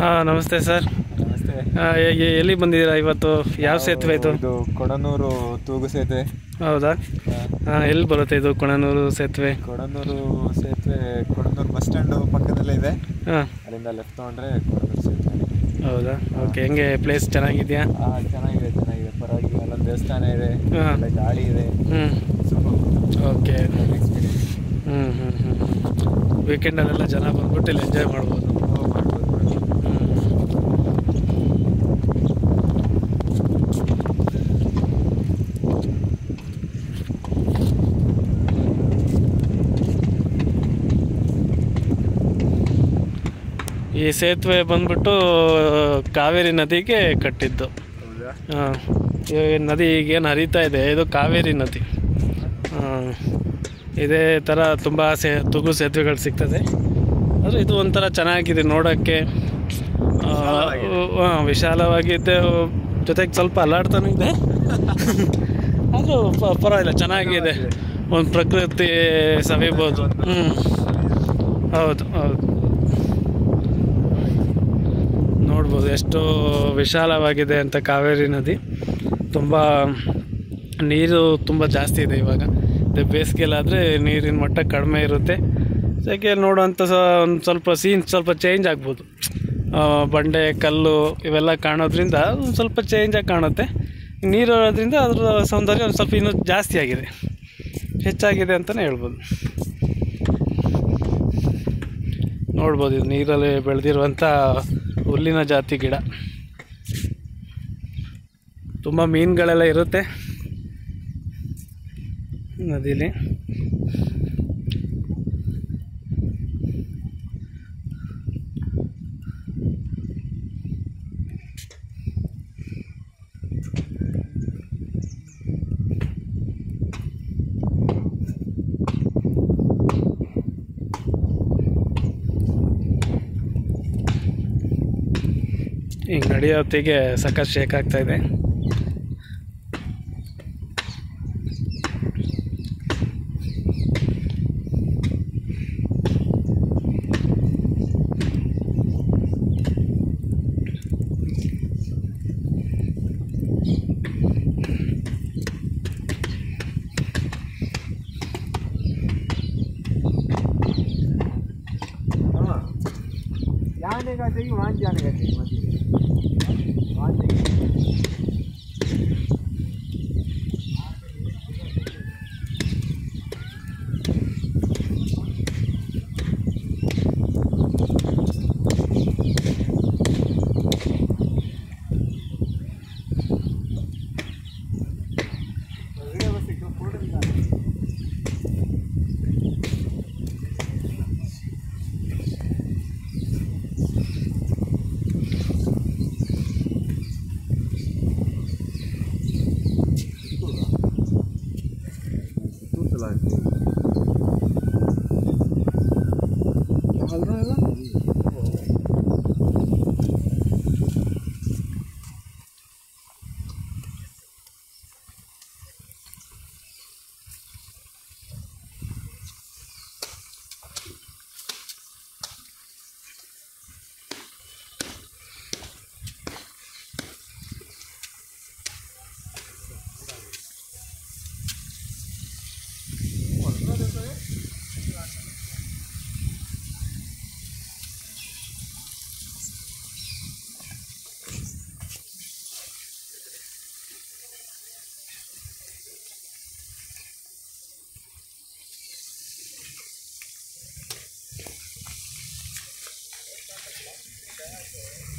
ಹಾಂ ನಮಸ್ತೆ ಸರ್. ನಮಸ್ತೆ. ಎಲ್ಲಿ ಬಂದಿದ್ದೀರಾ ಇವತ್ತು? ಯಾವ ಸೇತುವೆ ಇದು? ಇದು ಕೊಡನೂರು ತೂಗು ಸೇತುವೆ. ಹೌದಾ? ಹಾಂ. ಎಲ್ಲಿ ಬರುತ್ತೆ ಇದು ಕೊಡನೂರು ಸೇತುವೆ? ಕೊಡನೂರು ಸೇತುವೆ ಕೊಡನೂರು ಬಸ್ ಸ್ಟ್ಯಾಂಡ್ ಪಕ್ಕದಲ್ಲೇ ಇದೆ. ಹಾಂ. ಅಲ್ಲಿಂದ ಲೆಫ್ಟ್ ತೊಗೊಂಡ್ರೆ ಕೊಡನೂರು ಸೇತುವೆ. ಹೌದಾ? ಓಕೆ ಹೆಂಗೆ ಪ್ಲೇಸ್ ಚೆನ್ನಾಗಿದೆಯಾ? ಹಾಂ ಚೆನ್ನಾಗಿದೆ ಚೆನ್ನಾಗಿದೆ. ಪರವಾಗಿಲ್ಲ ಅಲ್ಲೊಂದು ದೇವಸ್ಥಾನ ಇದೆ. ಹಾಂ. ಒಳ್ಳೆ ಗಾಳಿ ಇದೆ. ಹ್ಞೂ ಸೂಪರ್ ಓಕೆ. ಹ್ಮ್ ಹ್ಞೂ ಹ್ಞೂ ಹ್ಞೂ ವೀಕೆಂಡಲ್ಲೆಲ್ಲ ಜನ ಬಂದ್ಬಿಟ್ಟು ಇಲ್ಲಿ ಎಂಜಾಯ್ ಮಾಡ್ಬೋದು ಹ್ಞೂ ಈ ಸೇತುವೆ ಬಂದ್ಬಿಟ್ಟು ಕಾವೇರಿ ನದಿಗೆ ಕಟ್ಟಿದ್ದು. ಹಾಂ ಈ ನದಿ ಈಗೇನು ಹರಿತಾ ಇದೆ ಇದು ಕಾವೇರಿ ನದಿ. ಹಾಂ ಇದೇ ಥರ ತುಂಬ ಸೇ ತುಗು ಸೇತುವೆಗಳು ಸಿಗ್ತದೆ. ಆದರೆ ಇದು ಒಂಥರ ಚೆನ್ನಾಗಿದೆ ನೋಡೋಕ್ಕೆ. ಹಾಂ ಜೊತೆಗೆ ಸ್ವಲ್ಪ ಅಲ್ಲಾಡ್ತಾನೂ ಇದೆ. ಅದು ಪರವಾಗಿಲ್ಲ ಚೆನ್ನಾಗಿದೆ. ಒಂದು ಪ್ರಕೃತಿ ಸವಿಬೋದು. ಹ್ಞೂ ಹೌದು ಹೌದು. ನೋಡ್ಬೋದು, ಎಷ್ಟು ವಿಶಾಲವಾಗಿದೆ ಅಂತ ಕಾವೇರಿ ನದಿ. ತುಂಬ ನೀರು ತುಂಬ ಜಾಸ್ತಿ ಇದೆ ಇವಾಗ. ಅದೇ ಬೇಸಿಗೆಲಾದರೆ ನೀರಿನ ಮಟ್ಟ ಕಡಿಮೆ ಇರುತ್ತೆ. ಅದಕ್ಕೆ ನೋಡುವಂಥ ಸ ಒಂದು ಸ್ವಲ್ಪ ಸೀನ್ ಸ್ವಲ್ಪ ಚೇಂಜ್ ಆಗ್ಬೋದು. ಬಂಡೆ, ಕಲ್ಲು ಇವೆಲ್ಲ ಕಾಣೋದ್ರಿಂದ ಒಂದು ಸ್ವಲ್ಪ ಚೇಂಜಾಗಿ ಕಾಣುತ್ತೆ. ನೀರು ಇರೋದ್ರಿಂದ ಅದರ ಸೌಂದರ್ಯ ಒಂದು ಸ್ವಲ್ಪ ಇನ್ನೂ ಜಾಸ್ತಿ ಆಗಿದೆ. ಹೆಚ್ಚಾಗಿದೆ ಅಂತಲೇ ಹೇಳ್ಬೋದು. ನೋಡ್ಬೋದು ಇದು ನೀರಲ್ಲಿ ಬೆಳೆದಿರುವಂಥ ಹುಲ್ಲಿನ ಜಾತಿ ಗಿಡ. ತುಂಬ ಮೀನುಗಳೆಲ್ಲ ಇರುತ್ತೆ. ನದಿಲಿ. ಈಗ ನಡೆಯೋ ಹೊತ್ತಿಗೆ ಸಖತ್ ಶೇಕ್ ಆಗ್ತಾ ಇದೆ जाने का चाहिए वहाँ जाने का चाहिए casa.